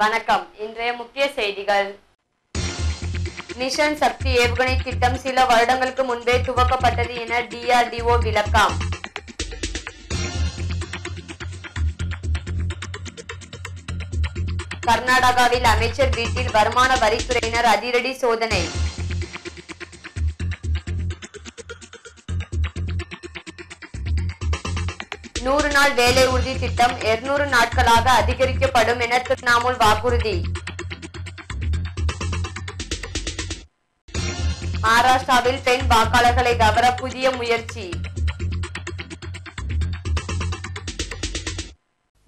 வணக்கம். இன்றைய முக்கிய செய்திகள். மிஷன் சக்தி ஏவுகணை திட்டம் சில வருடங்களுக்கு முன்பே துவக்கப்பட்டது என டிஆர்டிஓ விளக்கம். கர்நாடகாவில் அமைச்சர் வீட்டில் வருமான வரித்துறையினர் அதிரடி சோதனை. நூறு நாள் வேலை உறுதி திட்டம் 200 நாட்களாக அதிகரிக்கப்படும் என திரிணாமுல் வாக்குறுதி. மகாராஷ்டிராவில் பெண் வாக்காளர்களை கவர புதிய முயற்சி.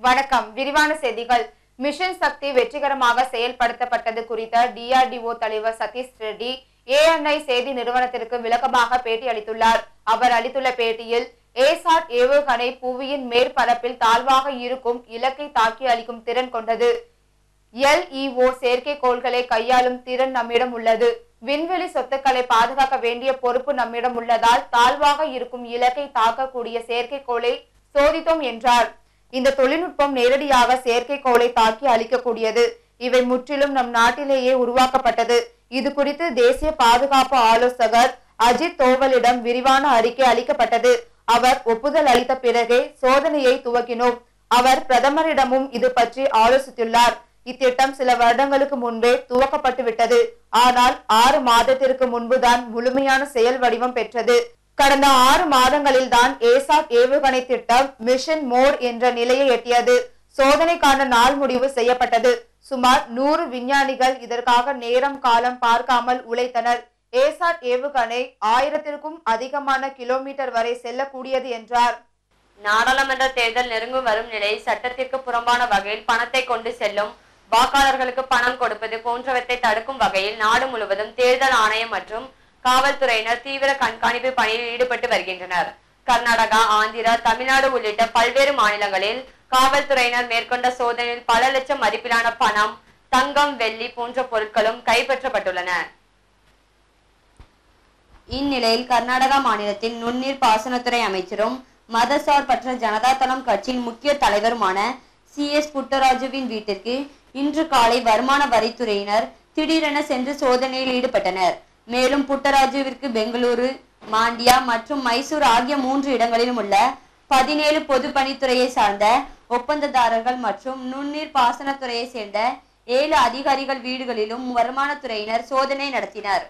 வணக்கம். விரிவான செய்திகள். மிஷன் சக்தி வெற்றிகரமாக செயல்படுத்தப்பட்டது குறித்த டிஆர்டிஓ தலைவர் சதீஷ் ரெட்டி ஏஎன்ஐ செய்தி நிறுவனத்திற்கு விளக்கமாக பேட்டி அளித்துள்ளார். அவர் அளித்துள்ள பேட்டியில் ஏசாட் ஏவுகணை புவியின் மேற்பரப்பில் தாழ்வாக இருக்கும் இலக்கை தாக்கி அளிக்கும் திறன் கொண்டது. எல்இஓ செயற்கைக்கோள்களை கையாளும் திறன் நம்மிடம் உள்ளது. விண்வெளி சொத்துக்களை பாதுகாக்க வேண்டிய பொறுப்பு நம்மிடம் உள்ளதால் தாழ்வாக இருக்கும் இலக்கை தாக்கக்கூடிய செயற்கைக்கோளை சோதித்தோம் என்றார். இந்த தொழில்நுட்பம் நேரடியாக செயற்கைக்கோளை தாக்கி அளிக்கக்கூடியது இவை முற்றிலும் நம் நாட்டிலேயே உருவாக்கப்பட்டது. இது குறித்து தேசிய பாதுகாப்பு ஆலோசகர் அஜித் தோவலிடம் விரிவான அறிக்கை அளிக்கப்பட்டது. அவர் ஒப்புதல் அளித்த பிறகே சோதனையை துவக்கினோம். அவர் பிரதமரிடமும் இது பற்றி ஆலோசித்துள்ளார். இத்திட்டம் சில வருடங்களுக்கு முன்பே துவக்கப்பட்டு விட்டது. ஆனால் ஆறு மாதத்திற்கு முன்புதான் முழுமையான செயல் வடிவம் பெற்றது. கடந்த ஆறு மாதங்களில் தான் ஏசாட் ஏவுகணை திட்டம் மிஷன் மோர் என்ற நிலையை எட்டியது. சோதனைக்கான நாள் முடிவு செய்யப்பட்டது. சுமார் நூறு விஞ்ஞானிகள் இதற்காக நேரம் காலம் பார்க்காமல் உழைத்தனர். ஏசாட் ஏவுகணை ஆயிரத்திற்கும் அதிகமான கிலோமீட்டர் வரை செல்லக்கூடியது என்றார். நாடாளுமன்ற தேர்தல் நெருங்கும் வரும் நிலையில் சட்டத்திற்கு புறம்பான வகையில் பணத்தை கொண்டு செல்லும் வாக்காளர்களுக்கு பணம் கொடுப்பது போன்றவற்றை தடுக்கும் வகையில் நாடு முழுவதும் தேர்தல் ஆணையம் மற்றும் காவல்துறையினர் தீவிர கண்காணிப்பு பணியில் ஈடுபட்டு வருகின்றனர். கர்நாடகா ஆந்திரா தமிழ்நாடு உள்ளிட்ட பல்வேறு மாநிலங்களில் காவல்துறையினர் மேற்கொண்ட சோதனையில் பல லட்சம் மதிப்பிலான பணம் தங்கம் வெள்ளி போன்ற பொருட்களும் கைப்பற்றப்பட்டுள்ளன. இந்நிலையில் கர்நாடகா மாநிலத்தில் நுண்ணீர் பாசனத்துறை அமைச்சரும் மதசார்பற்ற ஜனதா தளம் கட்சியின் முக்கிய தலைவருமான சி. எஸ். புட்டராஜுவின் வீட்டிற்கு இன்று காலை வருமான வரித்துறையினர் திடீரென சென்று சோதனையில் ஈடுபட்டனர். மேலும் புட்டராஜுவிற்கு பெங்களூரு மாண்டியா மற்றும் மைசூர் ஆகிய மூன்று இடங்களிலும் உள்ள பதினேழு பொதுப்பணித்துறையை சார்ந்த ஒப்பந்ததாரர்கள் மற்றும் நுண்ணீர் பாசனத்துறையை சேர்ந்த ஏழு அதிகாரிகள் வீடுகளிலும் வருமானத்துறையினர் சோதனை நடத்தினர்.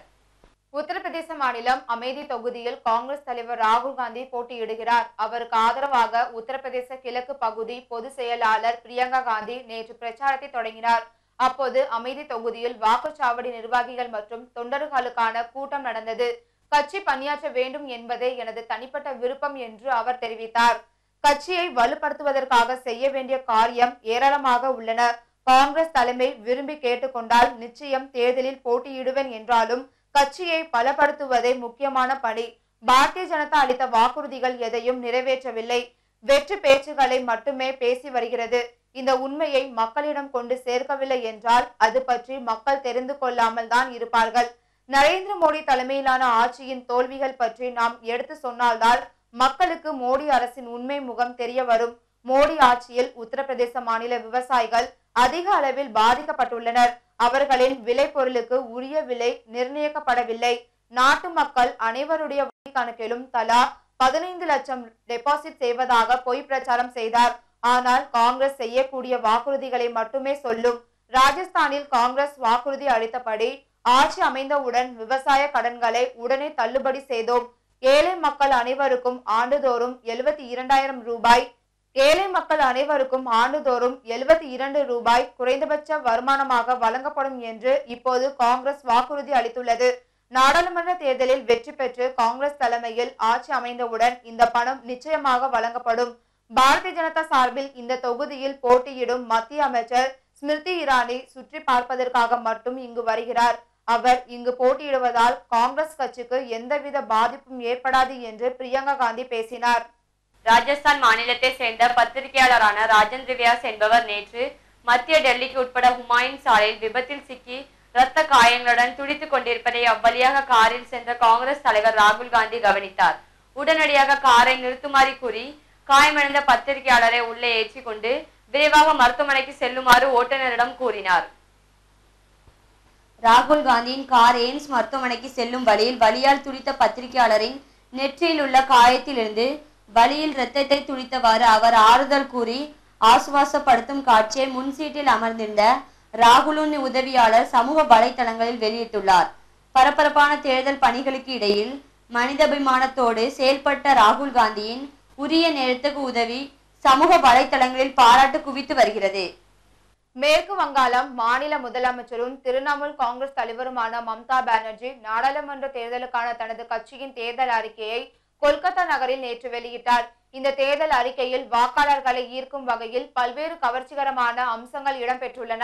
உத்தரப்பிரதேச மாநிலம் அமேதி தொகுதியில் காங்கிரஸ் தலைவர் ராகுல் காந்தி போட்டியிடுகிறார். அவருக்கு ஆதரவாக உத்தரப்பிரதேச கிழக்கு பகுதி பொதுச் செயலாளர் பிரியங்கா காந்தி நேற்று பிரச்சாரத்தை தொடங்கினார். அப்போது அமேதி தொகுதியில் வாக்குச்சாவடி நிர்வாகிகள் மற்றும் தொண்டர்களுக்கான கூட்டம் நடந்தது. கட்சி பணியாற்ற வேண்டும் என்பதே எனது தனிப்பட்ட விருப்பம் என்று அவர் தெரிவித்தார். கட்சியை வலுப்படுத்துவதற்காக செய்ய வேண்டிய காரியம் ஏராளமாக உள்ளன. காங்கிரஸ் தலைமை விரும்பி கேட்டுக்கொண்டால் நிச்சயம் தேர்தலில் போட்டியிடுவேன் என்றாலும் கட்சியை பலப்படுத்துவதே முக்கியமான பணி. பாரதிய ஜனதா அளித்த வாக்குறுதிகள் எதையும் நிறைவேற்றவில்லை. வெற்றி பேச்சுகளை மட்டுமே பேசி வருகிறது. இந்த உண்மையை மக்களிடம் கொண்டு சேர்க்கவில்லை என்றால் அது பற்றி மக்கள் தெரிந்து கொள்ளாமல் தான் இருப்பார்கள். நரேந்திர மோடி தலைமையிலான ஆட்சியின் தோல்விகள் பற்றி நாம் எடுத்து சொன்னால்தான் மக்களுக்கு மோடி அரசின் உண்மை முகம் தெரிய வரும். மோடி ஆட்சியில் உத்தரப்பிரதேச மாநில விவசாயிகள் அதிக அளவில் பாதிக்கப்பட்டுள்ளனர். அவர்களின் விளைபொருளுக்கு உரிய விலை நிர்ணயிக்கப்படவில்லை. நாட்டு மக்கள் அனைவருடைய வங்கி கணக்கிலும் தலா பதினைந்து லட்சம் டெபாசிட் செய்வதாக பொய் பிரச்சாரம் செய்தார். ஆனால் காங்கிரஸ் செய்யக்கூடிய வாக்குறுதிகளை மட்டுமே சொல்லும். ராஜஸ்தானில் காங்கிரஸ் வாக்குறுதி அளித்தபடி ஆட்சி அமைந்தவுடன் விவசாய கடன்களை உடனே தள்ளுபடி செய்தோம். ஏழை மக்கள் அனைவருக்கும் ஆண்டுதோறும் எழுபத்தி இரண்டாயிரம் ரூபாய் ஏழை மக்கள் அனைவருக்கும் ஆண்டுதோறும் எழுபத்தி இரண்டு ரூபாய் குறைந்தபட்ச வருமானமாக வழங்கப்படும் என்று இப்போது காங்கிரஸ் வாக்குறுதி அளித்துள்ளது. நாடாளுமன்ற தேர்தலில் வெற்றி பெற்று காங்கிரஸ் தலைமையில் ஆட்சி அமைந்தவுடன் இந்த பணம் நிச்சயமாக வழங்கப்படும். பாரதிய ஜனதா சார்பில் இந்த தொகுதியில் போட்டியிடும் மத்திய அமைச்சர் ஸ்மிருதி இரானி சுற்றி பார்ப்பதற்காக மட்டும் இங்கு வருகிறார். அவர் இங்கு போட்டியிடுவதால் காங்கிரஸ் கட்சிக்கு எந்தவித பாதிப்பும் ஏற்படாது என்று பிரியங்கா காந்தி பேசினார். ராஜஸ்தான் மாநிலத்தை சேர்ந்த பத்திரிகையாளரான ராஜேந்திர திவ்யாஸ் என்பவர் நேற்று மத்திய டெல்லிக்கு உட்பட ஹுமாயூன் சாலையில் விபத்தில் சிக்கி இரத்த காயங்களுடன் துடித்துக் கொண்டிருப்பதை அவ்வழியாக காரில் சென்ற காங்கிரஸ் தலைவர் ராகுல் காந்தி கவனித்தார். உடனடியாக காரை நிறுத்துமாறி கூறி காயமடைந்த பத்திரிகையாளரை உள்ளே ஏற்றிக் கொண்டு விரைவாக மருத்துவமனைக்கு செல்லுமாறு ஓட்டுநரிடம் கூறினார். ராகுல் காந்தியின் கார் எய்ம்ஸ் மருத்துவமனைக்கு செல்லும் வழியில் வலியால் துடித்த பத்திரிகையாளரின் நெற்றியில் உள்ள காயத்திலிருந்து வழியில் இரத்தத்தை துடித்தவாறு அவர் ஆறுதல் கூறி ஆசுவாசப்படுத்தும் காட்சியை முன்சீட்டில் அமர்ந்திருந்த ராகுலின் உதவியாளர் சமூக வலைதளங்களில் வெளியிட்டுள்ளார். பரபரப்பான தேர்தல் பணிகளுக்கு இடையில் மனிதாபிமானத்தோடு செயல்பட்ட ராகுல் காந்தியின் உரிய நேரத்துக்கு உதவி சமூக வலைதளங்களில் பாராட்டு குவித்து வருகிறது. மேற்கு வங்காளம் மாநில முதலமைச்சரும் திரிணாமுல் காங்கிரஸ் தலைவருமான மம்தா பானர்ஜி நாடாளுமன்ற தேர்தலுக்கான தனது கட்சியின் தேர்தல் அறிக்கையை கொல்கத்தா நகரில் நேற்று வெளியிட்டார். இந்த தேர்தல் அறிக்கையில் வாக்காளர்களை ஈர்க்கும் வகையில் பல்வேறு கவர்ச்சிகரமான அம்சங்கள் இடம்பெற்றுள்ளன.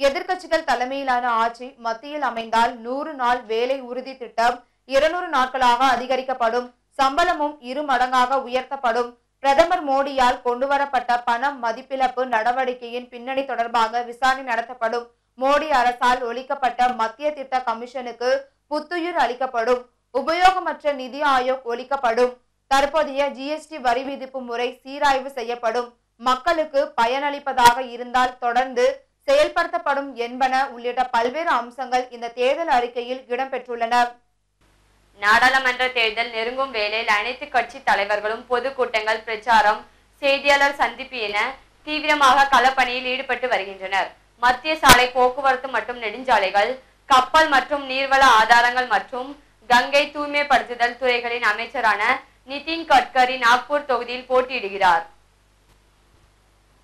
எதிர்க்கட்சிகள் தலைமையிலான ஆட்சி மத்தியில் அமைந்தால் நூறு நாள் வேலை உறுதி திட்டம் இருநூறு நாட்களாக அதிகரிக்கப்படும். சம்பளமும் இரு மடங்காக உயர்த்தப்படும். பிரதமர் மோடியால் கொண்டுவரப்பட்ட பண மதிப்பிழப்பு நடவடிக்கையின் பின்னணி தொடர்பாக விசாரணை நடத்தப்படும். மோடி அரசால் ஒழிக்கப்பட்ட மத்திய திட்ட கமிஷனுக்கு புத்துயிர் அளிக்கப்படும். உபயோகமற்ற நிதி ஆயோக் ஒழிக்கப்படும். தற்போதைய ஜிஎஸ்டி வரி விதிப்பு முறை சீராய்வு செய்யப்படும். மக்களுக்கு பயனளிப்பதாக இருந்தால் தொடர்ந்து செயல்படுத்தப்படும் என்பன உள்ளிட்ட பல்வேறு அம்சங்கள் இந்த தேர்தல் அறிக்கையில் இடம்பெற்றுள்ளன. நாடாளுமன்ற தேர்தல் நெருங்கும் வேளையில் அனைத்து கட்சி தலைவர்களும் பொதுக்கூட்டங்கள் பிரச்சாரம் செய்தியாளர் சந்திப்பு என தீவிரமாக களப்பணியில் ஈடுபட்டு வருகின்றனர். மத்திய சாலை போக்குவரத்து மற்றும் நெடுஞ்சாலைகள் கப்பல் மற்றும் நீர்வள ஆதாரங்கள் மற்றும் கங்கை தூய்மைப்படுத்துதல் துறைகளின் அமைச்சரான நிதின் கட்கரி நாக்பூர் தொகுதியில் போட்டியிடுகிறார்.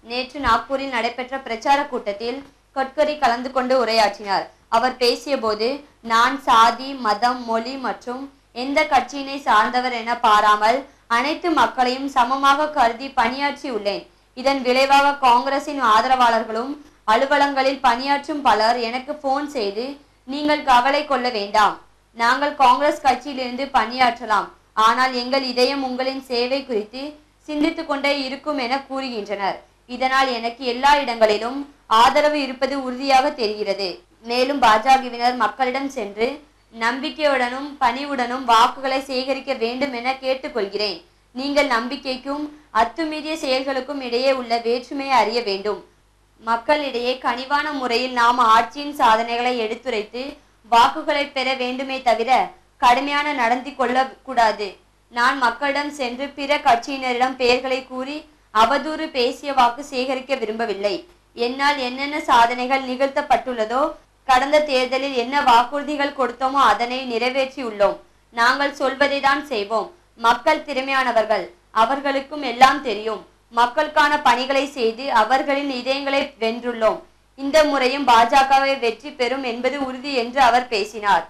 நேற்று நாக்பூரில் நடைபெற்ற பிரச்சார கூட்டத்தில் கட்கரி கலந்து கொண்டு உரையாற்றினார். அவர் பேசியபோது நான் சாதி மதம் மொழி மற்றும் எந்த கட்சியினை சார்ந்தவர் என பாராமல் அனைத்து மக்களையும் சமமாக கருதி பணியாற்றி உள்ளேன். இதன் விளைவாக காங்கிரசின் ஆதரவாளர்களும் அலுவலங்களில் பணியாற்றும் பலர் எனக்கு போன் செய்து நீங்கள் கவலை கொள்ள வேண்டாம். நாங்கள் காங்கிரஸ் கட்சியிலிருந்து பணியாற்றலாம். ஆனால் எங்கள் இதயம் உங்களின் சேவை குறித்து சிந்தித்து கொண்டே இருக்கும் என கூறுகின்றனர். இதனால் எனக்கு எல்லா இடங்களிலும் ஆதரவு இருப்பது உறுதியாக தெரிகிறது. மேலும் பாஜகவினர் மக்களிடம் சென்று நம்பிக்கையுடனும் பணிவுடனும் வாக்குகளை சேகரிக்க வேண்டும் என கேட்டுக்கொள்கிறேன். நீங்கள் நம்பிக்கைக்கும் அத்துமீறிய செயல்களுக்கும் இடையே உள்ள வேற்றுமையை அறிய வேண்டும். மக்களிடையே கனிவான முறையில் நாம் ஆட்சியின் சாதனைகளை எடுத்துரைத்து வாக்குகளை பெற வேண்டுமே தவிர கடுமையான நடந்து கொள்ளக்கூடாது நான் மக்களிடம் சென்று பிற கட்சியினரிடம் பெயர்களை கூறி அவதூறு பேசிய வாக்கு சேகரிக்க விரும்பவில்லை. என்னால் என்னென்ன சாதனைகள் நிகழ்த்தப்பட்டுள்ளதோ கடந்த தேர்தலில் என்ன வாக்குறுதிகள் கொடுத்தோமோ அதனை நிறைவேற்றியுள்ளோம் நாங்கள் சொல்வதை தான் செய்வோம். மக்கள் திறமையானவர்கள். அவர்களுக்கும் எல்லாம் தெரியும். மக்களுக்கான பணிகளை செய்து அவர்களின் இதயங்களை வென்றுள்ளோம். இந்த முறையும் பாஜகவை வெற்றி பெறும் என்பது உறுதி என்று அவர் பேசினார்.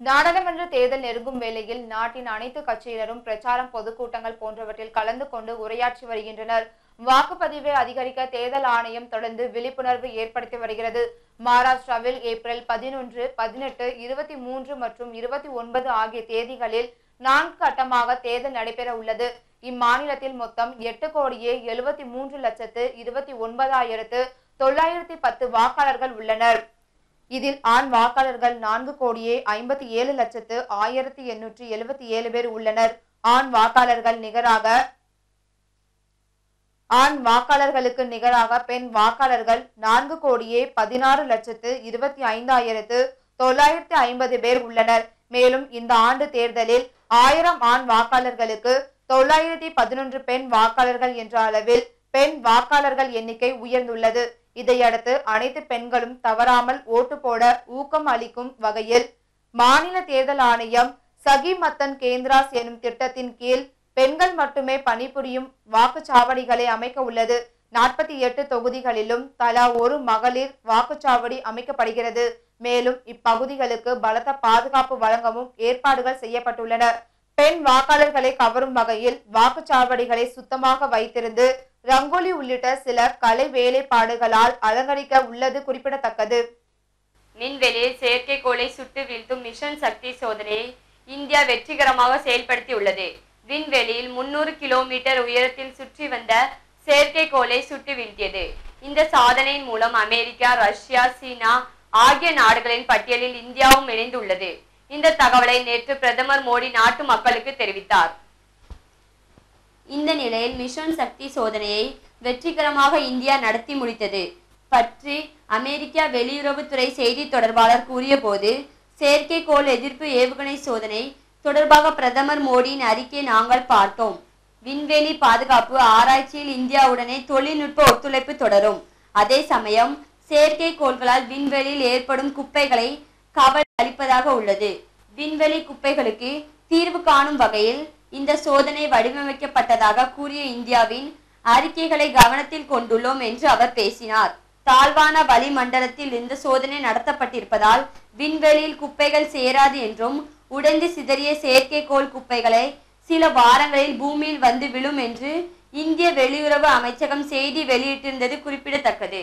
நாடாளுமன்ற தேர்தல் நெருங்கும் வேளையில் நாட்டின் அனைத்து கட்சியினரும் பிரச்சாரம் பொதுக்கூட்டங்கள் போன்றவற்றில் கலந்து கொண்டு உரையாற்றி வருகின்றனர். வாக்குப்பதிவை அதிகரிக்க தேர்தல் ஆணையம் தொடர்ந்து விழிப்புணர்வு ஏற்படுத்தி வருகிறது. மகாராஷ்டிராவில் ஏப்ரல் பதினொன்று பதினெட்டு இருபத்தி மூன்று மற்றும் இருபத்தி ஒன்பது ஆகிய தேதிகளில் நான்கு கட்டமாக தேர்தல் நடைபெற உள்ளது. இம்மாநிலத்தில் மொத்தம் எட்டு கோடியே எழுபத்தி மூன்று லட்சத்து இருபத்தி ஒன்பதாயிரத்து தொள்ளாயிரத்தி பத்து வாக்காளர்கள் உள்ளனர். இதில் ஆண் வாக்காளர்கள் நான்கு கோடியே ஐம்பத்தி ஏழு லட்சத்து ஆயிரத்தி எண்ணூற்றி எழுபத்தி ஏழு பேர் உள்ளனர். ஆண் வாக்காளர்கள் நிகராக ஆண் வாக்காளர்களுக்கு நிகராக பெண் வாக்காளர்கள் நான்கு கோடியே பதினாறு லட்சத்து இருபத்தி ஐந்தாயிரத்து தொள்ளாயிரத்தி ஐம்பது பேர் உள்ளனர். மேலும் இந்த ஆண்டு தேர்தலில் ஆயிரம் ஆண் வாக்காளர்களுக்கு தொள்ளாயிரத்தி பதினொன்று பெண் வாக்காளர்கள் என்ற அளவில் பெண் வாக்காளர்கள் எண்ணிக்கை உயர்ந்துள்ளது. இதையடுத்து அனைத்து பெண்களும் தவறாமல் ஓட்டு போட ஊக்கம் அளிக்கும் வகையில் மாநில தேர்தல் ஆணையம் சகி மத்தன் கேந்திராஸ் எனும் திட்டத்தின் கீழ் பெண்கள் மட்டுமே பணிபுரியும் வாக்குச்சாவடிகளை அமைக்க உள்ளது. நாற்பத்தி எட்டு தொகுதிகளிலும் தலா ஒரு மகளிர் வாக்குச்சாவடி அமைக்கப்படுகிறது. மேலும் இப்பகுதிகளுக்கு பலத்த பாதுகாப்பு வழங்கவும் ஏற்பாடுகள் செய்யப்பட்டுள்ளன. பெண் வாக்காளர்களை கவரும் வகையில் வாக்குச்சாவடிகளை சுத்தமாக வைத்திருந்து ரங்கோலி உள்ளிட்ட சில கலை வேலைப்பாடுகளால் அலங்கரிக்க உள்ளது குறிப்பிடத்தக்கது. விண்வெளியில் செயற்கைக்கோளை சுட்டு வீழ்த்தும் மிஷன் சக்தி சோதனையை இந்தியா வெற்றிகரமாக செயல்படுத்தியுள்ளது. விண்வெளியில் முன்னூறு கிலோமீட்டர் உயரத்தில் சுற்றி வந்த செயற்கைக்கோளை சுட்டு வீழ்த்தியது. இந்த சாதனையின் மூலம் அமெரிக்கா ரஷ்யா சீனா ஆகிய நாடுகளின் பட்டியலில் இந்தியாவும் இணைந்துள்ளது. இந்த தகவலை நேற்று பிரதமர் மோடி நாட்டு மக்களுக்கு தெரிவித்தார். இந்த நிலையில் மிஷன் சக்தி சோதனையை வெற்றிகரமாக இந்தியா நடத்தி முடித்தது. பற்றி அமெரிக்கா வெளியுறவுத்துறை செய்தி தொடர்பாளர் கூறியபோது செயற்கைக்கோள் எதிர்ப்பு ஏவுகணை சோதனை தொடர்பாக பிரதமர் மோடியின் அறிக்கை நாங்கள் பார்த்தோம். விண்வெளி பாதுகாப்பு ஆராய்ச்சியில் இந்தியாவுடனே தொழில்நுட்ப ஒத்துழைப்பு தொடரும். அதே சமயம் செயற்கைக்கோள்களால் விண்வெளியில் ஏற்படும் குப்பைகளை கவலை அளிப்பதாக உள்ளது. விண்வெளி குப்பைகளுக்கு தீர்வு காணும் வகையில் இந்த சோதனை வடிவமைக்கப்பட்டதாக கூறிய இந்தியாவின் அறிக்கைகளை கவனத்தில் கொண்டுள்ளோம் என்று அவர் பேசினார். தாழ்வான வளிமண்டலத்தில் இந்த சோதனை நடத்தப்பட்டிருப்பதால் விண்வெளியில் குப்பைகள் சேராது என்றும் உடைந்து சிதறிய செயற்கைக்கோள் குப்பைகளை சில வாரங்களில் பூமியில் வந்து விழும் என்று இந்திய வெளியுறவு அமைச்சகம் செய்தி வெளியிட்டிருந்தது குறிப்பிடத்தக்கது.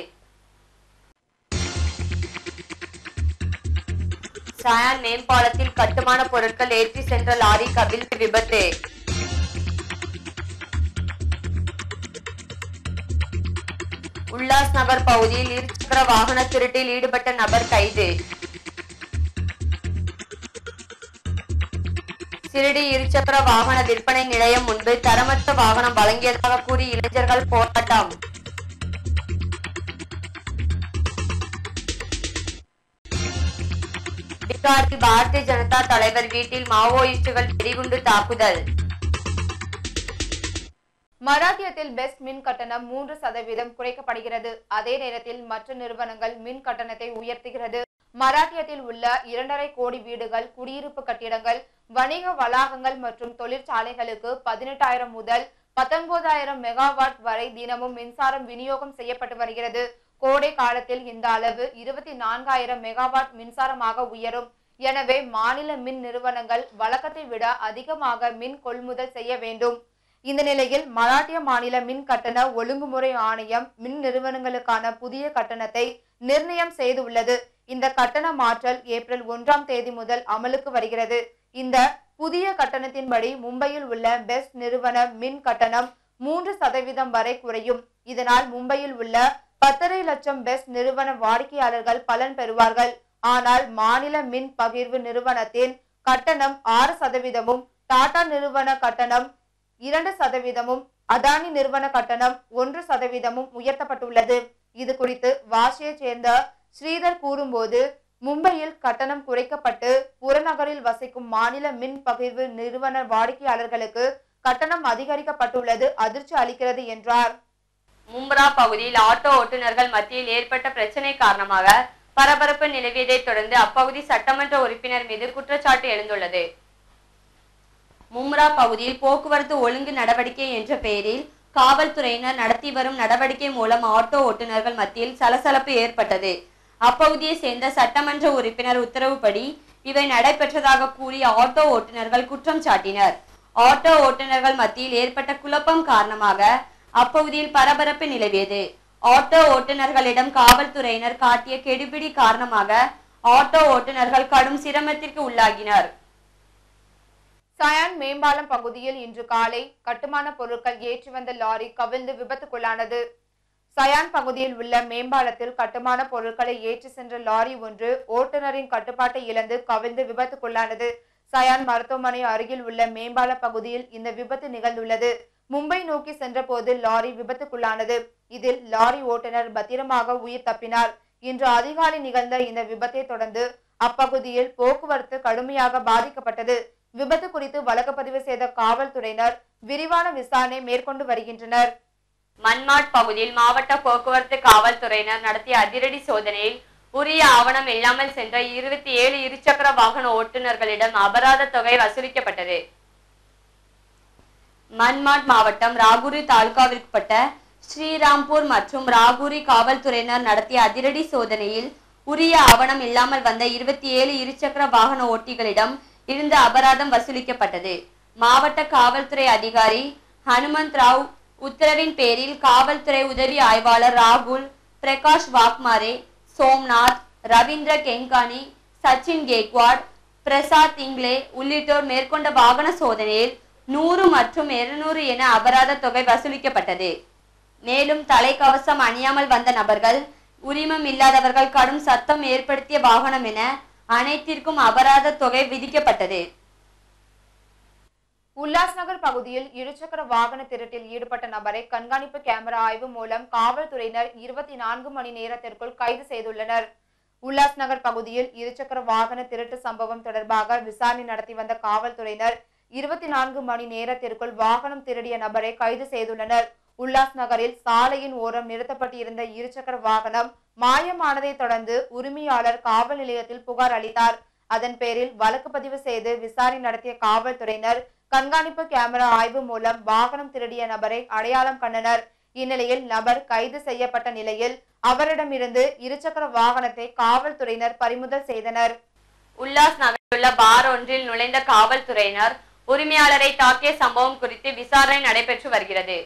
சயான் மேம்பாலத்தில் கட்டுமான பொருட்கள் ஏற்றி சென்ற லாரி கவிழ்ந்து விபத்து. உல்லாஸ் நகர் பகுதியில் இருசக்கர வாகன திருட்டில் ஈடுபட்ட நபர் கைது. திருடி இருசக்கர வாகன விற்பனை நிலையம் முன்பு தரமற்ற வாகனம் வழங்கியதாக கூறி இளைஞர்கள் போராட்டம். பீகாரில் பாரதிய ஜனதா தலைவர் வீட்டில் மாவோயிஸ்டுகள் வெடிகுண்டு தாக்குதல். மராத்தியத்தில் பெஸ்ட் மின் கட்டணம் மூன்று சதவீதம் குறைக்கப்படுகிறது. அதே நேரத்தில் மற்ற நிறுவனங்கள் மின் கட்டணத்தை உயர்த்துகிறது. மராட்டியத்தில் உள்ள இரண்டரை கோடி வீடுகள் குடியிருப்பு கட்டிடங்கள் வணிக வளாகங்கள் மற்றும் தொழிற்சாலைகளுக்கு பதினெட்டாயிரம் முதல் பத்தொன்பதாயிரம் மெகாவாட் வரை தினமும் மின்சாரம் விநியோகம் செய்யப்பட்டு வருகிறது. கோடை காலத்தில் இந்த அளவு இருபத்தி நான்காயிரம் மெகாவாட் மின்சாரமாக உயரும். எனவே மாநில மின் நிறுவனங்கள் வழக்கத்தை விட அதிகமாக மின் கொள்முதல் செய்ய வேண்டும். இந்த நிலையில் மராட்டிய மாநில மின் கட்டண ஒழுங்குமுறை ஆணையம் மின் நிறுவனங்களுக்கான புதிய கட்டணத்தை நிர்ணயம் செய்துள்ளது. இந்த கட்டண மாற்றல் ஏப்ரல் ஒன்றாம் தேதி முதல் அமலுக்கு வருகிறது. இந்த புதிய கட்டணத்தின்படி மும்பையில் உள்ள பெஸ்ட் நிறுவன மின் கட்டணம் மூன்று சதவீதம் வரை குறையும். இதனால் மும்பையில் உள்ள பத்தரை லட்சம் பெஸ்ட் நிறுவன வாடிக்கையாளர்கள் பலன் பெறுவார்கள். ஆனால் மாநில மின் பகிர்வு நிறுவனத்தின் கட்டணம் ஆறு சதவீதமும் டாடா நிறுவன கட்டணம் இரண்டு சதவீதமும் அதானி நிறுவன கட்டணம் ஒன்று சதவீதமும் உயர்த்தப்பட்டுள்ளது. இது குறித்து வாஷியை சேர்ந்த ஸ்ரீதர் கூறும்போது மும்பையில் கட்டணம் குறைக்கப்பட்டு புறநகரில் வசிக்கும் மாநில மின் பகிர்வு நிறுவன வாடிக்கையாளர்களுக்கு கட்டணம் அதிகரிக்கப்பட்டுள்ளது அதிர்ச்சி அளிக்கிறது என்றார். மும்ரா பகுதியில் ஆட்டோ ஓட்டுநர்கள் மத்தியில் ஏற்பட்ட பிரச்சனை காரணமாக பரபரப்பு நிலவியதை தொடர்ந்து அப்பகுதி சட்டமன்ற உறுப்பினர் மீது குற்றச்சாட்டு எழுந்துள்ளது. மும்ரா பகுதியில் போக்குவரத்து ஒழுங்கு நடவடிக்கை என்ற பெயரில் காவல்துறையினர் நடத்தி வரும் நடவடிக்கை மூலம் ஆட்டோ ஓட்டுநர்கள் மத்தியில் சலசலப்பு ஏற்பட்டது. அப்பகுதியை சேர்ந்த சட்டமன்ற உறுப்பினர் உத்தரவுப்படி இவை நடைபெற்றதாக கூறி ஆட்டோ ஓட்டுநர்கள் குற்றம் சாட்டினர். ஆட்டோ ஓட்டுநர்கள் மத்தியில் ஏற்பட்ட குழப்பம் காரணமாக அப்பகுதியில் பரபரப்பு நிலவியது. ஆட்டோ ஓட்டுநர்களிடம் காவல்துறையினர் காட்டிய கெடுபிடி காரணமாக ஆட்டோ ஓட்டுநர்கள் கடும் சிரமத்திற்கு உள்ளாகினர். சயான் மேம்பாலம் பகுதியில் இன்று காலை கட்டுமான பொருட்கள் ஏற்றி வந்த லாரி கவிழ்ந்து விபத்துக்குள்ளானது. சயான் பகுதியில் உள்ள மேம்பாலத்தில் கட்டுமான பொருட்களை ஏற்றி சென்ற லாரி ஒன்று ஓட்டுநரின் கட்டுப்பாட்டை இழந்து கவிழ்ந்து விபத்துக்குள்ளானது. சயான் மருத்துவமனை அருகில் உள்ள மேம்பால பகுதியில் இந்த விபத்து நிகழ்ந்துள்ளது. மும்பை நோக்கி சென்றபோது லாரி விபத்துக்குள்ளானது. இதில் லாரி ஓட்டுநர் பத்திரமாக உயிர் தப்பினார். இன்று அதிகாலை நிகழ்ந்த இந்த விபத்தை தொடர்ந்து அப்பகுதியில் போக்குவரத்து கடுமையாக பாதிக்கப்பட்டது. விபத்து குறித்து வழக்கு பதிவு செய்த காவல்துறையினர் விரிவான விசாரணை மேற்கொண்டு வருகின்றனர். மன்மாட் பகுதியில் மாவட்ட போக்குவரத்து காவல்துறையினர் நடத்திய அதிரடி சோதனையில் உரிய ஆவணம் இல்லாமல் சென்ற இருபத்தி ஏழு இருசக்கர வாகன ஓட்டுநர்களிடம் அபராத தொகை வசூலிக்கப்பட்டது. மன்மாட் மாவட்டம் ராகுரி தாலுகாவிற்குட்பட்ட ஸ்ரீராம்பூர் மற்றும் ராகுரி காவல்துறையினர் நடத்திய அதிரடி சோதனையில் உரிய ஆவணம் இல்லாமல் வந்த இருபத்தி ஏழு இருசக்கர வாகன ஓட்டிகளிடம் இருந்து அபராதம் வசூலிக்கப்பட்டது. மாவட்ட காவல்துறை அதிகாரி ஹனுமந்த் ராவ் உத்தரவின் பேரில் காவல்துறை உதவி ஆய்வாளர் ராகுல் பிரகாஷ் வாக்மாரே சோம்நாத் ரவீந்திர கெங்கானி சச்சின் கேக்வாட் பிரசாத் இங்லே உள்ளிட்டோர் மேற்கொண்ட வாகன சோதனையில் நூறு மற்றும் இருநூறு என அபராத தொகை வசூலிக்கப்பட்டது. மேலும் தலைக்கவசம் அணியாமல் வந்த நபர்கள் உரிமம் இல்லாதவர்கள் கடும் சத்தம் ஏற்படுத்திய வாகனம் என அனைத்திற்கும் அபராத தொகை விதிக்கப்பட்டது. உல்லாஸ்நகர் பகுதியில் இருசக்கர வாகன திருட்டில் ஈடுபட்ட நபரை கண்காணிப்பு கேமரா ஆய்வு மூலம் காவல்துறையினர் இருபத்தி நான்கு மணி நேரத்திற்குள் கைது செய்துள்ளனர். உல்லாஸ்நகர் பகுதியில் இருசக்கர வாகன திருட்டு சம்பவம் தொடர்பாக விசாரணை நடத்தி வந்த காவல்துறையினர் இருபத்தி நான்கு மணி நேரத்திற்குள் வாகனம் திருடிய நபரை கைது செய்துள்ளனர். உல்லாஸ் நகரில் சாலையின் ஓரம் நிறுத்தப்பட்டிருந்த இருசக்கர வாகனம் மாயமானதை தொடர்ந்து உரிமையாளர் காவல் நிலையத்தில் புகார் அளித்தார். அதன் பேரில் வழக்கு பதிவு செய்து விசாரணை நடத்திய காவல்துறையினர் கண்காணிப்பு கேமரா ஆய்வு மூலம் வாகனம் திருடிய நபரை அடையாளம் கண்டனர். இந்நிலையில் நபர் கைது செய்யப்பட்ட நிலையில் அவரிடமிருந்து இருசக்கர வாகனத்தை காவல்துறையினர் பறிமுதல் செய்தனர். உல்லாஸ் நகரில் உள்ள பார் ஒன்றில் நுழைந்த காவல்துறையினர் உரிமையாளரை தாக்கிய சம்பவம் குறித்து விசாரணை நடைபெற்று வருகிறது.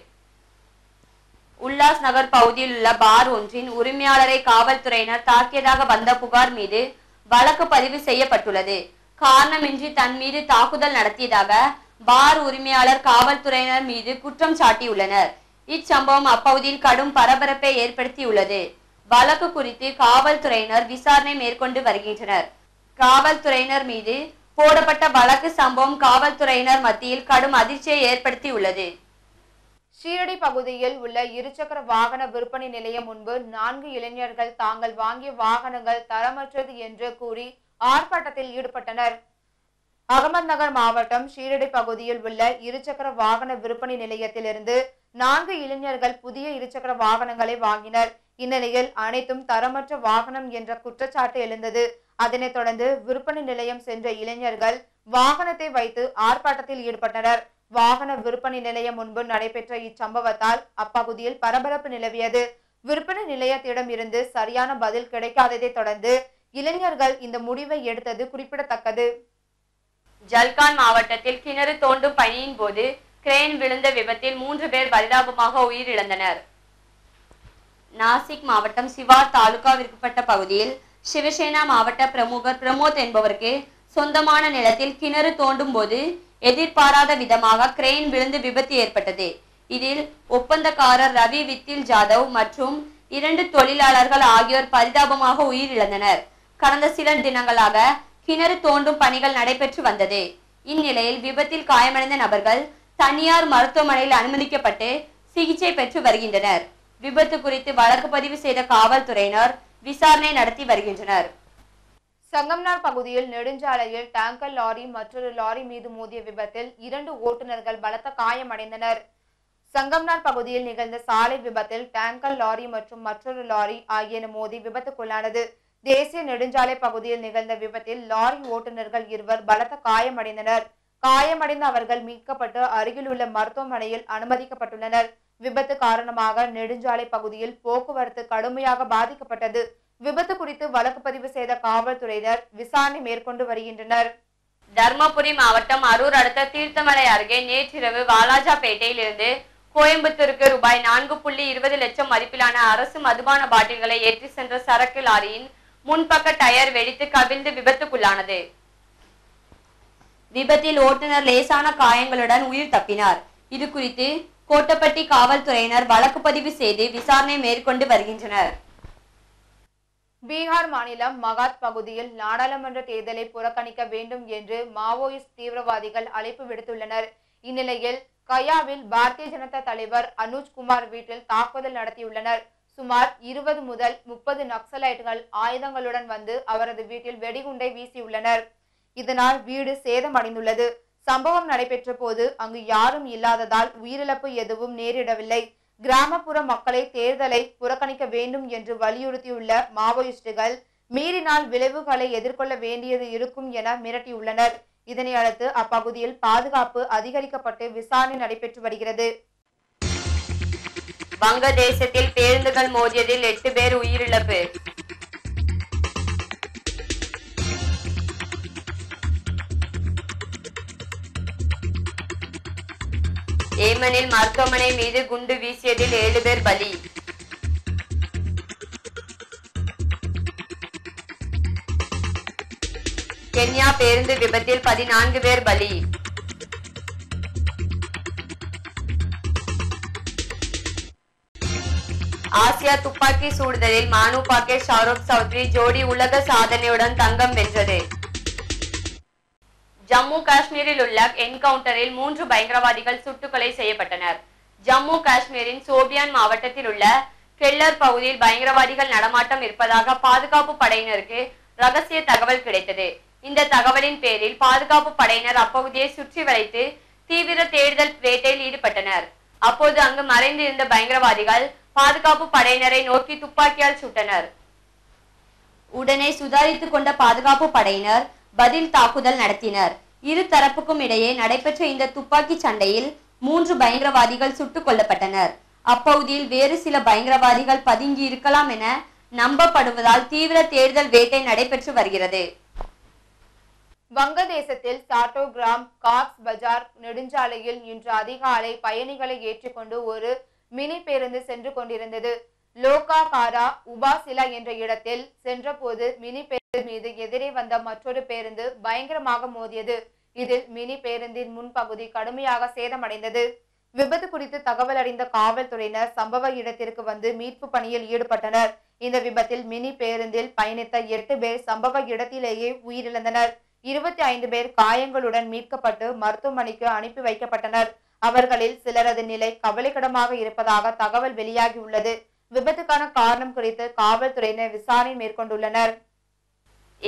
உல்லாஸ் நகர் பகுதியில் உள்ள பார் ஒன்றின் உரிமையாளரை காவல்துறையினர் தாக்கியதாக வந்த புகார் மீது வழக்கு பதிவு செய்யப்பட்டுள்ளது. காரணமின்றி தன் மீது தாக்குதல் நடத்தியதாக பார் உரிமையாளர் காவல்துறையினர் மீது குற்றம் சாட்டியுள்ளனர். இச்சம்பவம் அப்பகுதியில் கடும் பரபரப்பை ஏற்படுத்தியுள்ளது. வழக்கு குறித்து காவல்துறையினர் விசாரணை மேற்கொண்டு வருகின்றனர். காவல்துறையினர் மீது போடப்பட்ட வழக்கு சம்பவம் காவல்துறையினர் மத்தியில் கடும் அதிர்ச்சியை ஏற்படுத்தியுள்ளது. ஷீரடி பகுதியில் உள்ள இருசக்கர வாகன விற்பனை நிலையம் முன்பு நான்கு இளைஞர்கள் தாங்கள் வாங்கிய வாகனங்கள் தரமற்றது என்று கூறி ஆர்ப்பாட்டத்தில் ஈடுபட்டனர். அகமத்நகர் மாவட்டம் ஷீரடி பகுதியில் உள்ள இருசக்கர வாகன விற்பனை நிலையத்திலிருந்து நான்கு இளைஞர்கள் புதிய இருசக்கர வாகனங்களை வாங்கினர். இந்நிலையில் அனைத்தும் தரமற்ற வாகனம் என்ற குற்றச்சாட்டு எழுந்தது. அதனைத் தொடர்ந்து விற்பனை நிலையம் சென்ற இளைஞர்கள் வாகனத்தை வைத்து ஆர்ப்பாட்டத்தில் ஈடுபட்டனர். வாகன விற்பனை நிலையம் முன்பு நடைபெற்ற இச்சம்பவத்தால் அப்பகுதியில் பரபரப்பு நிலவியது. விற்பனை நிலையத்திடம் இருந்து சரியான பதில் கிடைக்காததை தொடர்ந்து இளைஞர்கள் இந்த முடிவை எடுத்தது குறிப்பிடத்தக்கது. ஜல்கான் மாவட்டத்தில் கிணறு தோண்டும் பணியின் போது கிரேன் விழுந்த விபத்தில் மூன்று பேர் பரிதாபமாக உயிரிழந்தனர். நாசிக் மாவட்டம் சிவார் தாலுகாவிற்குப்பட்ட பகுதியில் சிவசேனா மாவட்ட பிரமுகர் பிரமோத் என்பவருக்கு சொந்தமான நிலத்தில் கிணறு தோண்டும் போது எதிர்பாராத விதமாக கிரெயின் விழுந்து விபத்து ஏற்பட்டது. இதில் ஒப்பந்தக்காரர் ரவி வித்தில் ஜாதவ் மற்றும் இரண்டு தொழிலாளர்கள் ஆகியோர் பரிதாபமாக உயிரிழந்தனர். கடந்த சில தினங்களாக கிணறு தோண்டும் பணிகள் நடைபெற்று வந்தது. இந்நிலையில் விபத்தில் காயமடைந்த நபர்கள் தனியார் மருத்துவமனையில் அனுமதிக்கப்பட்டு சிகிச்சை பெற்று வருகின்றனர். விபத்து குறித்து வழக்கு பதிவு செய்த காவல்துறையினர் விசாரணை நடத்தி வருகின்றனர். சங்கம்னார் பகுதியில் நெடுஞ்சாலையில் டேங்கர் லாரி மற்றொரு லாரி மீது மோதிய விபத்தில் இரண்டு ஓட்டுநர்கள் பலத்த காயமடைந்தனர். சங்கம்னார் பகுதியில் நிகழ்ந்த சாலை விபத்தில் டேங்கர் லாரி மற்றும் மற்றொரு லாரி ஆகியன மோதி விபத்துக்குள்ளானது. தேசிய நெடுஞ்சாலை பகுதியில் நிகழ்ந்த விபத்தில் லாரி ஓட்டுநர்கள் இருவர் பலத்த காயமடைந்தனர். காயமடைந்த அவர்கள் மீட்கப்பட்டு அருகில் உள்ள மருத்துவமனையில் அனுமதிக்கப்பட்டுள்ளனர். விபத்து காரணமாக நெடுஞ்சாலை பகுதியில் போக்குவரத்து கடுமையாக பாதிக்கப்பட்டது. விபத்து குறித்து வழக்கு பதிவு செய்த காவல்துறையினர் விசாரணை மேற்கொண்டு வருகின்றனர். தர்மபுரி மாவட்டம் அரூர் அடுத்த தீர்த்தமலை அருகே நேற்றிரவு வாலாஜாபேட்டையில் இருந்து கோயம்புத்தூருக்கு ரூபாய் நான்கு புள்ளி இருபது லட்சம் மதிப்பிலான அரசு மதுபான பாட்டில்களை ஏற்றி சென்ற சரக்கு லாரியின் முன்பக்க டயர் வெடித்து கவிழ்ந்து விபத்துக்குள்ளானது. விபத்தில் ஓட்டுநர் லேசான காயங்களுடன் உயிர் தப்பினார். இது குறித்து கோட்டப்பட்டி காவல்துறையினர் வழக்கு பதிவு செய்து விசாரணை மேற்கொண்டு வருகின்றனர். பீகார் மாநிலம் மகாத் பகுதியில் நாடாளுமன்ற தேர்தலை புறக்கணிக்க வேண்டும் என்று மாவோயிஸ்ட் தீவிரவாதிகள் அழைப்பு விடுத்துள்ளனர். இந்நிலையில் கயாவில் பாரதிய ஜனதா தலைவர் அனுஜ் குமார் வீட்டில் தாக்குதல் நடத்தியுள்ளனர். சுமார் இருபது முதல் முப்பது நக்சலைட்டுகள் ஆயுதங்களுடன் வந்து அவரது வீட்டில் வெடிகுண்டை வீசியுள்ளனர். இதனால் வீடு சேதமடைந்துள்ளது. சம்பவம் நடைபெற்ற போது அங்கு யாரும் இல்லாததால் உயிரிழப்பு எதுவும் நேரிடவில்லை. கிராமப்புற மக்களை தேர்தலை புறக்கணிக்க வேண்டும் என்று வலியுறுத்தியுள்ள மாவோயிஸ்டுகள் மீறினால் விளைவுகளை எதிர்கொள்ள வேண்டியது இருக்கும் என மிரட்டியுள்ளனர். இதனை அடுத்து அப்பகுதியில் பாதுகாப்பு அதிகரிக்கப்பட்டு விசாரணை நடைபெற்று வருகிறது. வங்கதேசத்தில் பேருந்துகள் மோதியதில் எட்டு பேர் உயிரிழப்பு. ஏமனில் மருத்துவமனை மீது குண்டு வீசியதில் ஏழு பேர் பலி. கென்யா பேருந்து விபத்தில் பதினான்கு பேர் பலி. ஆசியா துப்பாக்கி சூடுதலில் மானு பாக்கே ஷாருக் சௌத்ரி ஜோடி உலக சாதனையுடன் தங்கம் வென்றது. ஜம்மு காஷ்மீரில் உள்ள என்கவுண்டரில் மூன்று பயங்கரவாதிகள் சுட்டுக்கொலை செய்யப்பட்டனர். ஜம்மு காஷ்மீரின் சோபியான் மாவட்டத்தில் உள்ள கெல்லர் பகுதியில் பயங்கரவாதிகள் நடமாட்டம் இருப்பதாக பாதுகாப்பு படையினருக்கு ரகசிய தகவல் கிடைத்தது. இந்த தகவலின் பேரில் பாதுகாப்பு படையினர் அப்பகுதியை சுற்றி வளைத்து தீவிர தேடுதல் வேட்டையில் ஈடுபட்டனர். அப்போது அங்கு மறைந்து இருந்த பயங்கரவாதிகள் பாதுகாப்பு படையினரை நோக்கி துப்பாக்கியால் சுட்டனர். உடனே சுதாரித்துக் கொண்ட பாதுகாப்பு படையினர் பதில் தாக்குதல் நடத்தினர். இரு தரப்புக்கும் இடையே நடைபெற்ற இந்த துப்பாக்கி சண்டையில் மூன்று பயங்கரவாதிகள் சுட்டுக் கொல்லப்பட்டனர். அப்பகுதியில் வேறு சில பயங்கரவாதிகள் பதுங்கி இருக்கலாம் என நம்பப்படுவதால் தீவிர தேடுதல் வேட்டை நடைபெற்று வருகிறது. வங்கதேசத்தில் சாட்டோகிராம் காக்ஸ் பஜார் நெடுஞ்சாலையில் இன்று அதிகாலை பயணிகளை ஏற்றிக்கொண்டு ஒரு மினி பேருந்து சென்று கொண்டிருந்தது. லோகாகாரா உபாசிலா என்ற இடத்தில் சென்றபோது மினி பேருந்து மீது எதிரே வந்த மற்றொரு பேருந்து பயங்கரமாக மோதியது. இதில் மினி பேருந்தின் முன்பகுதி கடுமையாக சேதமடைந்தது. விபத்து குறித்து தகவல் அறிந்த காவல்துறையினர் சம்பவ இடத்திற்கு வந்து மீட்பு பணியில் ஈடுபட்டனர். இந்த விபத்தில் மினி பேருந்தில் பயணித்த எட்டு பேர் சம்பவ இடத்திலேயே உயிரிழந்தனர். இருபத்தி ஐந்து பேர் காயங்களுடன் மீட்கப்பட்டு மருத்துவமனைக்கு அனுப்பி வைக்கப்பட்டனர். அவர்களில் சிலரது நிலை கவலைக்கிடமாக இருப்பதாக தகவல் வெளியாகியுள்ளது. விபத்துக்கான காரணம் குறித்து காவல்துறையினர் விசாரணை மேற்கொண்டுள்ளனர்.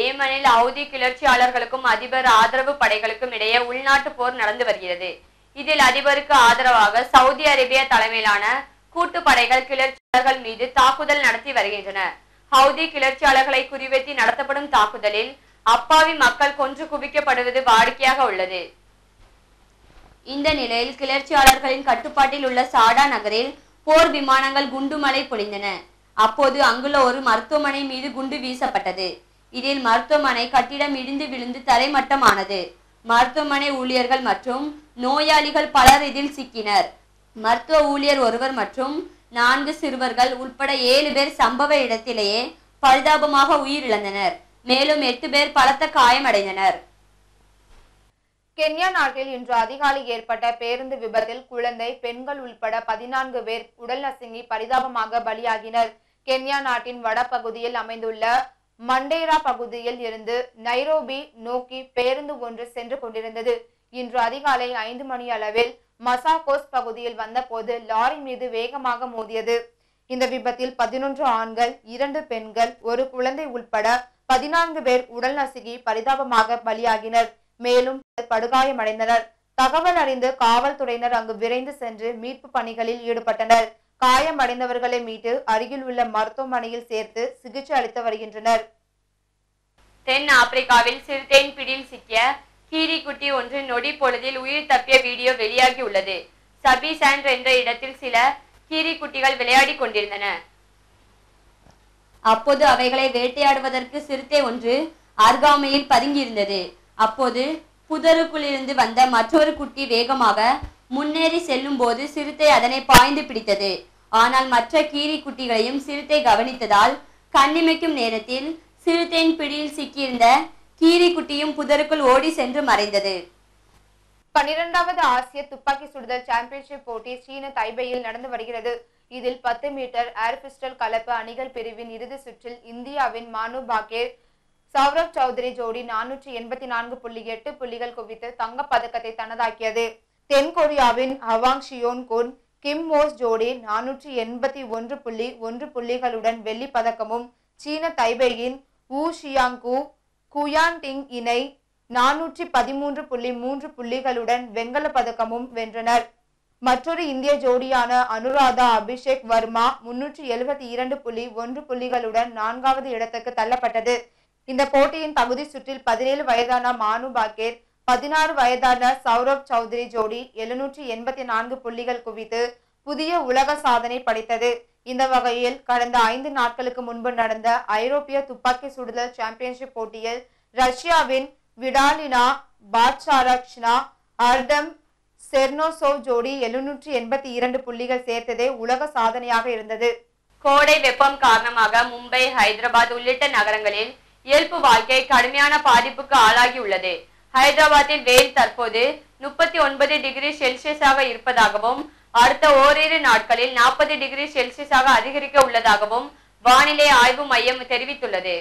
ஏமனில் ஹவுதி கிளர்ச்சியாளர்களுக்கும் அதிபர் ஆதரவு படைகளுக்கும் இடையே உள்நாட்டு போர் நடந்து வருகிறது. இதில் அதிபருக்கு ஆதரவாக சவுதி அரேபியா தலைமையிலான கூட்டு படைகள் கிளர்ச்சியாளர்கள் மீது தாக்குதல் நடத்தி வருகின்றன. ஹவுதி கிளர்ச்சியாளர்களை குறிவைத்து நடத்தப்படும் தாக்குதலில் அப்பாவி மக்கள் கொன்று குவிக்கப்படுவது வாடிக்கையாக உள்ளது. இந்த நிலையில் கிளர்ச்சியாளர்களின் கட்டுப்பாட்டில் உள்ள சாடா நகரில் போர் விமானங்கள் குண்டுமலை பொழிந்தன. அப்போது அங்குள்ள ஒரு மருத்துவமனை மீது குண்டு வீசப்பட்டது. இதில் மருத்துவமனை கட்டிடம் இடிந்து விழுந்து தரைமட்டமானது மருத்துவமனை ஊழியர்கள் மற்றும் நோயாளிகள் பலர் இதில் சிக்கினர். மருத்துவ ஊழியர் ஒருவர் மற்றும் நான்கு சிறுவர்கள் உட்பட ஏழு பேர் சம்பவ இடத்திலேயே பரிதாபமாக உயிரிழந்தனர். மேலும் எட்டு பேர் பலத்த காயமடைந்தனர். கென்யா நாட்டில் இன்று அதிகாலை ஏற்பட்ட பேருந்து விபத்தில் குழந்தை பெண்கள் உள்பட பதினான்கு பேர் உடல் நசுங்கி பரிதாபமாக பலியாகினர். கென்யா நாட்டின் வடபகுதியில் அமைந்துள்ள மண்டேரா பகுதியில் இருந்து நைரோபி நோக்கி பேருந்து ஒன்று சென்று கொண்டிருந்தது. இன்று அதிகாலை ஐந்து மணி அளவில் மசாகோஸ் பகுதியில் வந்தபோது லாரி மீது வேகமாக மோதியது. இந்த விபத்தில் பதினொன்று ஆண்கள் இரண்டு பெண்கள் ஒரு குழந்தை உட்பட பதினான்கு பேர் உடல் நசுகி பரிதாபமாக பலியாகினர். மேலும் படுகாயமடைந்தனர். தகவல் அறிந்து காவல்துறையினர் அங்கு விரைந்து சென்று மீட்பு பணிகளில் ஈடுபட்டனர். காயமடைந்தவர்களை மீட்டு அருகில் உள்ள மருத்துவமனையில் சேர்த்து சிகிச்சை அளித்து வருகின்றனர். தென் ஆப்பிரிக்காவில் சிறுத்தையின் பிடியில் சிக்கிய கீரிக்குட்டி ஒன்று நொடி பொழுதில் உயிர் தப்பிய வீடியோ வெளியாகி உள்ளது. சபி சாண்ட் என்ற இடத்தில் சில கீரிக்குட்டிகள் விளையாடிக் கொண்டிருந்தன. அப்போது அவைகளை வேட்டையாடுவதற்கு சிறுத்தை ஒன்று அருகாமையில் பதுங்கியிருந்தது. அப்போது புதருக்குள்ளிருந்து வந்த மற்றொரு குட்டி வேகமாக முன்னேறி செல்லும் போது சிறுத்தை அதனை பாய்ந்து பிடித்தது. ஆனால் மற்ற கீரி குட்டிகளையும் சிறுத்தை கவனித்ததால் கண்ணிமைக்கும் நேரத்தில் சிறுத்தையின் பிடியில் சிக்கியிருந்த கீரி குட்டியும் புதருக்குள் ஓடி சென்று மறைந்தது. பனிரெண்டாவது ஆசிய துப்பாக்கி சுடுதல் சாம்பியன்ஷிப் போட்டி சீன தைபையில் நடந்து வருகிறது. இதில் பத்து மீட்டர் ஏர் பிஸ்டல் கலப்பு அணிகள் பிரிவின் இறுதி சுற்றில் இந்தியாவின் மானு பாக்கேர் சௌரவ் சௌத்ரி ஜோடி நானூற்றி எண்பத்தி நான்கு புள்ளி எட்டு புள்ளிகள் குவித்து தங்கப்பதக்கத்தை தனதாக்கியது. தென்கொரியாவின் அவாங் ஹவாங் ஷியோன் குன் கிம் மோஸ் ஜோடி நானூற்றி எண்பத்தி ஒன்று புள்ளி ஒன்று புள்ளிகளுடன் வெள்ளி பதக்கமும் சீன தைபேயின் ஊ ஷியாங்கு குயான் டிங் இணை நானூற்றி பதிமூன்று புள்ளி மூன்று புள்ளிகளுடன் வெங்கல பதக்கமும் வென்றனர். மற்றொரு இந்திய ஜோடியான அனுராதா அபிஷேக் வர்மா முன்னூற்றி எழுபத்தி இரண்டு புள்ளி ஒன்று புள்ளிகளுடன் நான்காவது இடத்துக்கு தள்ளப்பட்டது. இந்த போட்டியின் பகுதி சுற்றில் பதினேழு வயதான மானு பாக்கேத் பதினாறு வயதான சௌரவ் சௌத்ரி ஜோடி எழுநூற்றி எண்பத்தி நான்கு புள்ளிகள் குவித்து புதிய உலக சாதனை படைத்தது. இந்த வகையில் கடந்த ஐந்து நாட்களுக்கு முன்பு நடந்த ஐரோப்பிய துப்பாக்கி சுடுதல் சாம்பியன்ஷிப் போட்டியில் ரஷ்யாவின் விடாலினா பாட்சாரக்ஷ்னா அர்டம் செர்னோசோவ் ஜோடி எழுநூற்றி எண்பத்தி இரண்டு புள்ளிகள் சேர்த்ததே உலக சாதனையாக இருந்தது. கோடை வெப்பம் காரணமாக மும்பை ஹைதராபாத் உள்ளிட்ட நகரங்களில் இயல்பு வாழ்க்கை கடுமையான பாதிப்புக்கு ஆளாகி உள்ளது ஹைதராபாத்தில் வெயில் தற்போது முப்பத்தி ஒன்பது டிகிரி செல்சியஸாக இருப்பதாகவும் அடுத்த ஓரிரு நாட்களில் நாற்பது டிகிரி செல்சியஸாக அதிகரிக்க உள்ளதாகவும் வானிலை ஆய்வு மையம் தெரிவித்துள்ளது.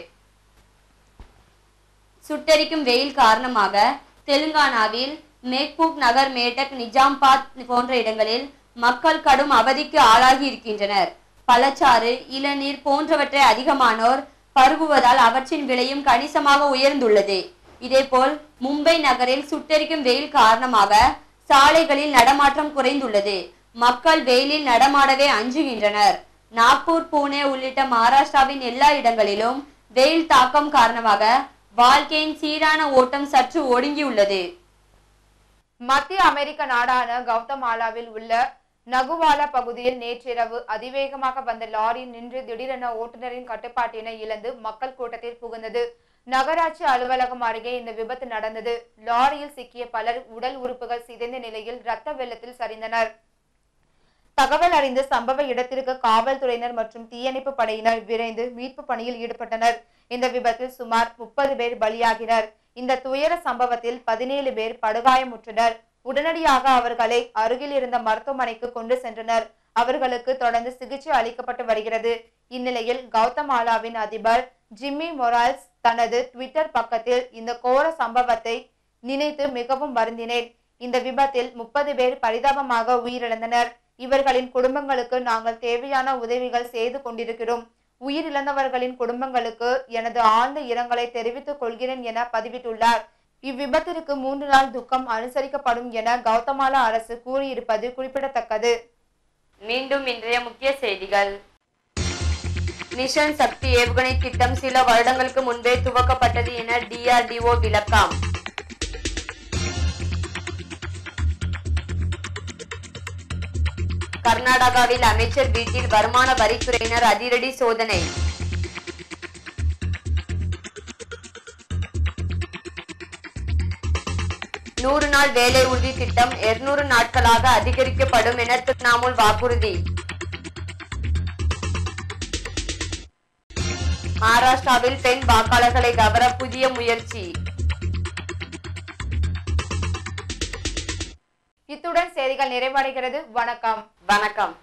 சுட்டெரிக்கும் வெயில் காரணமாக தெலுங்கானாவில் மேக்பூக் நகர் மேட்டக் நிஜாம்பாத் போன்ற இடங்களில் மக்கள் கடும் அவதிக்கு ஆளாகி இருக்கின்றனர். பழச்சாறு இளநீர் போன்றவற்றை அதிகமானோர் பருகுவதால் அவற்றின் விலையும் கணிசமாக உயர்ந்துள்ளது. இதேபோல் மும்பை நகரில் சுட்டெரிக்கும் வெயில் காரணமாக சாலைகளில் நடமாட்டம் குறைந்துள்ளது. மக்கள் வெயிலில் நடமாடவே அஞ்சுகின்றனர். நாக்பூர் பூனே உள்ளிட்ட மகாராஷ்டிராவின் எல்லா இடங்களிலும் வெயில் தாக்கம் காரணமாக வாழ்க்கையின் சீரான ஓட்டம் சற்று ஒடுங்கியுள்ளது. மத்திய அமெரிக்க நாடான கௌதமாலாவில் உள்ள நகுவாலா பகுதியில் நேற்றிரவு அதிவேகமாக வந்த லாரி நின்று திடீரென ஓட்டுநரின் கட்டுப்பாட்டினை இழந்து மக்கள் கூட்டத்தில் புகுந்தது. நகராட்சி அலுவலகம் அருகே இந்த விபத்து நடந்தது. லாரியில் சிக்கிய பலர் உடல் உறுப்புகள் சிதைந்த நிலையில் ரத்த வெள்ளத்தில் சரிந்தனர். தகவல் அறிந்து சம்பவ இடத்திற்கு காவல்துறையினர் மற்றும் தீயணைப்பு படையினர் விரைந்து மீட்பு பணியில் ஈடுபட்டனர். இந்த விபத்தில் சுமார் முப்பது பேர் பலியாகினர். இந்த துயர சம்பவத்தில் பதினேழு பேர் படுகாயமுற்றனர். உடனடியாக அவர்களை அருகில் இருந்த மருத்துவமனைக்கு கொண்டு சென்றனர். அவர்களுக்கு தொடர்ந்து சிகிச்சை அளிக்கப்பட்டு வருகிறது. இந்நிலையில் கௌதமாலாவின் அதிபர் ஜிம்மி மொரால்ஸ் தனது ட்விட்டர் பக்கத்தில் இந்த கோர சம்பவத்தை நினைத்து மிகவும் வருந்தினேன். இந்த விபத்தில் முப்பது பேர் பரிதாபமாக உயிரிழந்தனர். இவர்களின் குடும்பங்களுக்கு நாங்கள் தேவையான உதவிகள் செய்து கொண்டிருக்கிறோம். உயிரிழந்தவர்களின் குடும்பங்களுக்கு எனது ஆழ்ந்த இரங்கலை தெரிவித்துக் கொள்கிறேன் என பதிவிட்டுள்ளார். இவ்விபத்திற்கு மூன்று நாள் துக்கம் அனுசரிக்கப்படும் என கௌதமாலா அரசு கூறியிருப்பது குறிப்பிடத்தக்கது. மீண்டும் இன்றைய முக்கிய செய்திகள். மிஷன் சக்தி ஏவுகணை திட்டம் சில வருடங்களுக்கு முன்பே துவக்கப்பட்டது என டிஆர்டிஓ விளக்கம். கர்நாடகாவில் அமைச்சர் வீட்டில் வருமான வரித்துறையினர் அதிரடி சோதனை. நூறு நாள் வேலை உறுதி திட்டம் 200 நாட்களாக அதிகரிக்கப்படும் என திரிணாமுல் வாக்குறுதி. மகாராஷ்டிராவில் பெண் வாக்காளர்களை கவர புதிய முயற்சி. இத்துடன் செய்திகள் நிறைவடைகிறது. வணக்கம். வணக்கம்.